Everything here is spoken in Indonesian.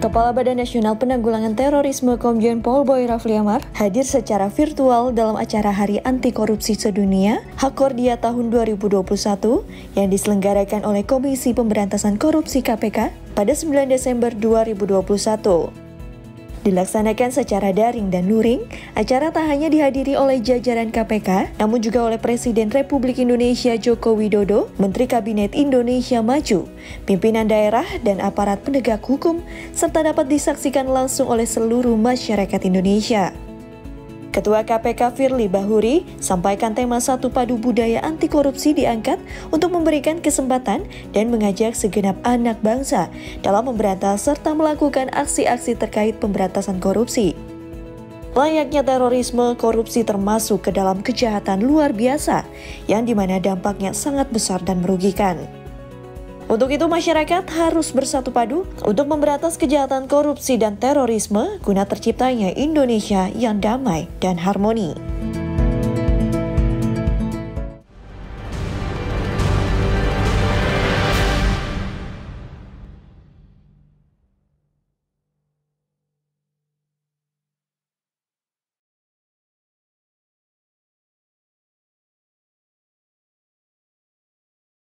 Kepala Badan Nasional Penanggulangan Terorisme Komjen Pol Boy Rafliamar hadir secara virtual dalam acara Hari Anti Korupsi Sedunia Hakordia tahun 2021 yang diselenggarakan oleh Komisi Pemberantasan Korupsi KPK pada 9 Desember 2021. Dilaksanakan secara daring dan luring, acara tak hanya dihadiri oleh jajaran KPK, namun juga oleh Presiden Republik Indonesia Joko Widodo, Menteri Kabinet Indonesia Maju, pimpinan daerah dan aparat penegak hukum, serta dapat disaksikan langsung oleh seluruh masyarakat Indonesia. Ketua KPK Firly Bahuri sampaikan tema satu padu budaya anti korupsi diangkat untuk memberikan kesempatan dan mengajak segenap anak bangsa dalam memberantas serta melakukan aksi-aksi terkait pemberantasan korupsi. Layaknya terorisme, korupsi termasuk ke dalam kejahatan luar biasa yang di mana dampaknya sangat besar dan merugikan. Untuk itu masyarakat harus bersatu padu untuk memberantas kejahatan korupsi dan terorisme guna terciptanya Indonesia yang damai dan harmoni.